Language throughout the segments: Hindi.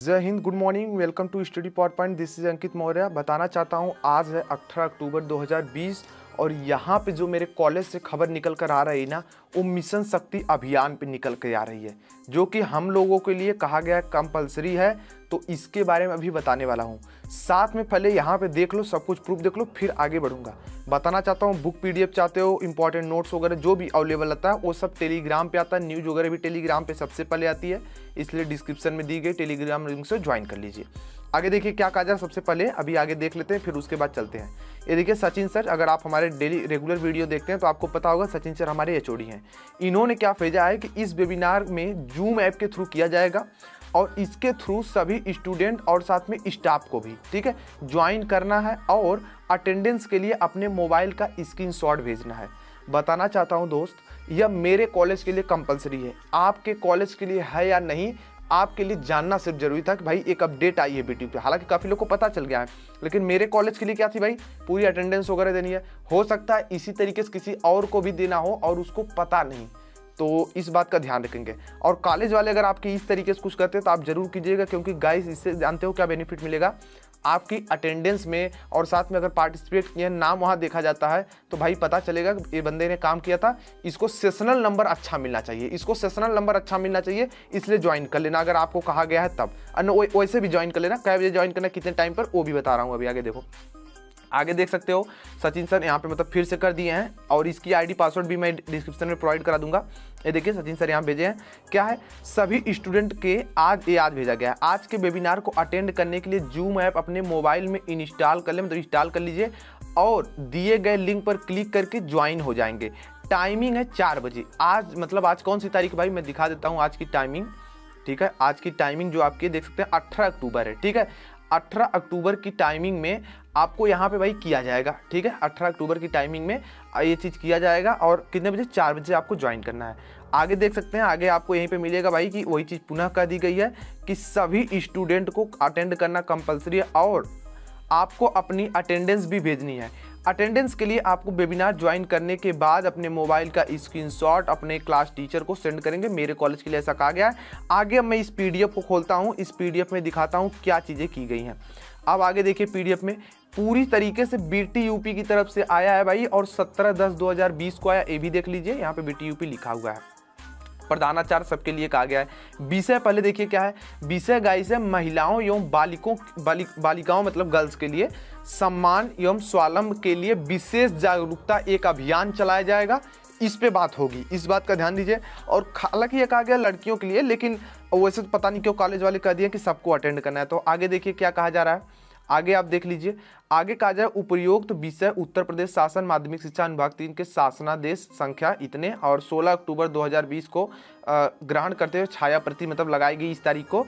जय Hind, good morning, welcome to Study Pot Point this is Ankit Maurya. बताना चाहता हूँ, आज है 18 अक्टूबर 2020 और यहाँ पे जो मेरे कॉलेज से खबर निकल कर आ रही है ना, वो मिशन शक्ति अभियान पे निकल कर आ रही है, जो कि हम लोगों के लिए कहा गया कंपलसरी है तो इसके बारे में अभी बताने वाला हूँ। साथ में पहले यहाँ पे देख लो, सब कुछ प्रूफ देख लो, फिर आगे बढ़ूँगा। बताना चाहता हूँ, बुक पीडीएफ चाहते हो इंपॉर्टेंट नोट्स वगैरह जो भी अवेलेबल आता है, वो सब टेलीग्राम पे आता है, न्यूज़ वगैरह भी टेलीग्राम पे सबसे पहले आती है, इसलिए डिस्क्रिप्शन में दी गई टेलीग्राम लिंक से ज्वाइन कर लीजिए। आगे देखिए क्या कहा जाए सबसे पहले, अभी आगे देख लेते हैं, फिर उसके बाद चलते हैं। ये देखिए, सचिन सर, अगर आप हमारे डेली रेगुलर वीडियो देखते हैं तो आपको पता होगा सचिन सर हमारे एच हैं। इन्होंने क्या भेजा है कि इस वेबिनार में जूम ऐप के थ्रू किया जाएगा, और इसके थ्रू सभी स्टूडेंट और साथ में स्टाफ को भी, ठीक है? ज्वाइन करना है और अटेंडेंस के लिए अपने मोबाइल का स्क्रीनशॉट भेजना है। बताना चाहता हूँ दोस्त, यह मेरे कॉलेज के लिए कंपलसरी है। आपके कॉलेज के लिए है या नहीं आपके लिए जानना सिर्फ़ ज़रूरी था कि भाई एक अपडेट आई है बीटी पे। हालाँकि काफ़ी लोग को पता चल गया है, लेकिन मेरे कॉलेज के लिए क्या थी भाई? पूरी अटेंडेंस वगैरह देनी है। हो सकता है इसी तरीके से किसी और को भी देना हो और उसको पता नहीं। तो इस बात का ध्यान रखेंगे। और कॉलेज वाले अगर आपके इस तरीके से कुछ करते हैं तो आप ज़रूर कीजिएगा, क्योंकि गाइस इससे जानते हो क्या बेनिफिट मिलेगा। आपकी अटेंडेंस में और साथ में अगर पार्टिसिपेट किए नाम वहाँ देखा जाता है तो भाई पता चलेगा कि ये बंदे ने काम किया था। इसको सेशनल नंबर अच्छा मिलना चाहिए। इसको सेशनल नंबर अच्छा मिलना चाहिए, इसलिए ज्वाइन कर लेना। अगर आपको कहा गया है तब। वैसे भी ज्वाइन कर लेना। कै बजे ज्वाइन करना कितने टाइम पर, वो भी बता रहा हूँ अभी। आगे देखो। आगे देख सकते हो। सचिन सर यहाँ पे मतलब फिर से कर दिए हैं और इसकी आईडी पासवर्ड भी मैं डिस्क्रिप्शन में प्रोवाइड करा दूँगा। ये देखिए, सचिन सर यहाँ भेजे हैं। क्या है? सभी स्टूडेंट के आज ये आज भेजा गया है। आज के वेबिनार को अटेंड करने के लिए जूम ऐप अपने मोबाइल में इंस्टॉल कर ले मतलब इंस्टॉल कर लीजिए और दिए गए लिंक पर क्लिक करके ज्वाइन हो जाएँगे। टाइमिंग है चार बजे। आज मतलब आज कौन सी तारीख भाई? मैं दिखा देता हूँ आज की टाइमिंग ठीक है? आज की टाइमिंग जो आपकी देख सकते हैं, अठारह अक्टूबर है। ठीक है? 18 अक्टूबर की टाइमिंग में आपको यहाँ पे भाई किया जाएगा, ठीक है? 18 अक्टूबर की टाइमिंग में ये चीज़ किया जाएगा और कितने बजे? चार बजे आपको ज्वाइन करना है। आगे देख सकते हैं, आगे आपको यहीं पे मिलेगा भाई कि वही चीज़ पुनः कर दी गई है कि सभी स्टूडेंट को अटेंड करना कंपलसरी है और आपको अपनी अटेंडेंस भी भेजनी है। अटेंडेंस के लिए आपको वेबिनार ज्वाइन करने के बाद अपने मोबाइल का स्क्रीनशॉट अपने क्लास टीचर को सेंड करेंगे। मेरे कॉलेज के लिए ऐसा कहा गया है। आगे मैं इस पीडीएफ को खोलता हूँ, इस पीडीएफ में दिखाता हूँ क्या चीज़ें की गई हैं। अब आगे देखिए पीडीएफ में। पूरी तरीके से बीटी यूपी की तरफ़ से आया है भाई और 17 दस 2020 को आया, ये भी देख लीजिए, यहाँ पे बीटी यूपी लिखा हुआ है। प्रधानाचार्य सबके लिए कहा गया है। विषय पहले देखिए क्या है। विषय गाइस है महिलाओं एवं बालिकों बालिक बालिकाओं मतलब गर्ल्स के लिए सम्मान एवं स्वावलंब के लिए विशेष जागरूकता एक अभियान चलाया जाएगा। इस पे बात होगी। इस बात का ध्यान दीजिए। और हालाँकि ये कहा गया लड़कियों के लिए, लेकिन वैसे तो पता नहीं क्यों कॉलेज वाले कह दिए कि सबको अटेंड करना है। तो आगे देखिए क्या कहा जा रहा है। आगे आप देख लीजिए। आगे कहा जाए उपयुक्त विषय, उत्तर प्रदेश शासन, माध्यमिक शिक्षा अनुभाग तीन के शासनादेश संख्या इतने और 16 अक्टूबर 2020 को ग्रहण करते हुए छाया प्रति मतलब लगाई गई इस तारीख को।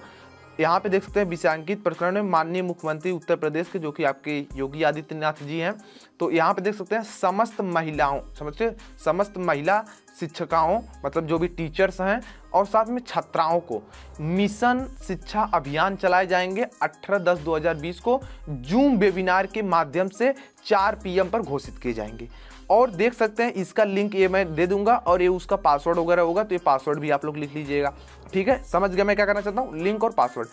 यहाँ पे देख सकते हैं विषयांकित प्रकरण में माननीय मुख्यमंत्री उत्तर प्रदेश के, जो कि आपके योगी आदित्यनाथ जी हैं। तो यहाँ पे देख सकते हैं समस्त महिलाओं, समझते समस्त महिला शिक्षिकाओं मतलब जो भी टीचर्स हैं, और साथ में छात्राओं को। मिशन शिक्षा अभियान चलाए जाएँगे 18 दस 2020 को। जूम वेबिनार के माध्यम से 4 पीएम पर घोषित किए जाएँगे। और देख सकते हैं, इसका लिंक ये मैं दे दूँगा और ये उसका पासवर्ड वगैरह होगा तो ये पासवर्ड भी आप लोग लिख लीजिएगा। ठीक है? समझ गया मैं क्या करना चाहता हूँ? लिंक और पासवर्ड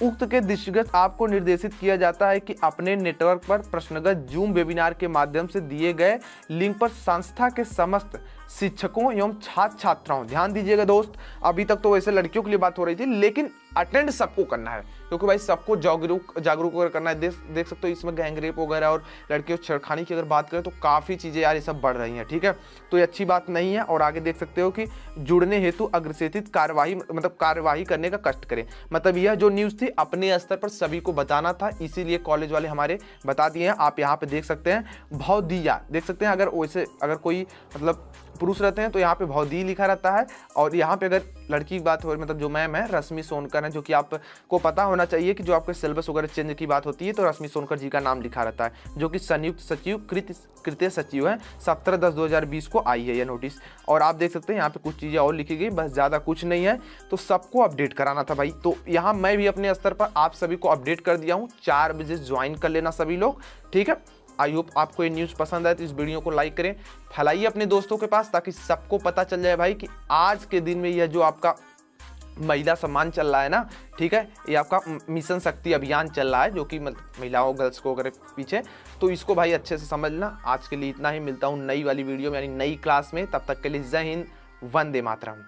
उक्त के दृष्टिगत आपको निर्देशित किया जाता है कि अपने नेटवर्क पर प्रश्नगत जूम वेबिनार के माध्यम से दिए गए लिंक पर संस्था के समस्त शिक्षकों एवं छात्र छात्राओं ध्यान दीजिएगा दोस्त, अभी तक तो वैसे लड़कियों के लिए बात हो रही थी, लेकिन अटेंड सबको करना है। क्योंकि भाई सबको जागरूक जागरूक वगैरह करना है, देख देख सकते हो इसमें गैंग रेप वगैरह और लड़कियों छेड़खानी की अगर बात करें तो काफ़ी चीज़ें यार ये सब बढ़ रही हैं, ठीक है? तो ये अच्छी बात नहीं है और आगे देख सकते हो कि जुड़ने हेतु अग्रसेतित कार्यवाही मतलब कार्यवाही करने का कष्ट करें। मतलब यह जो न्यूज़ थी अपने स्तर पर सभी को बताना था, इसीलिए कॉलेज वाले हमारे बता दिए हैं। आप यहाँ पर देख सकते हैं भाव दिया। देख सकते हैं अगर वैसे, अगर कोई मतलब पुरुष रहते हैं तो यहाँ पे भौदी लिखा रहता है। और यहाँ पे अगर लड़की की बात हो मतलब जो मैम है, रश्मि सोनकर है, जो कि आपको पता होना चाहिए कि जो आपके सिलेबस वगैरह चेंज की बात होती है तो रश्मि सोनकर जी का नाम लिखा रहता है, जो कि संयुक्त सचिव, कृत, कृत्य सचिव है। सत्रह दस दो को आई है यह नोटिस और आप देख सकते हैं, यहाँ पे कुछ चीज़ें और लिखी गई, बस ज़्यादा कुछ नहीं है। तो सबको अपडेट कराना था भाई। तो यहाँ मैं भी अपने स्तर पर आप सभी को अपडेट कर दिया हूँ। चार बजे ज्वाइन कर लेना सभी लोग, ठीक है? आई होप आपको ये न्यूज़ पसंद आए तो इस वीडियो को लाइक करें, फैलाइए अपने दोस्तों के पास ताकि सबको पता चल जाए भाई कि आज के दिन में यह जो आपका महिला सम्मान चल रहा है ना, ठीक है? ये आपका मिशन शक्ति अभियान चल रहा है जो कि महिलाओं गर्ल्स को अगर पीछे तो इसको भाई अच्छे से समझना। आज के लिए इतना ही, मिलता हूँ नई वाली वीडियो में, यानी नई क्लास में, तब तक के लिए जय हिंद, वंदे मातरम।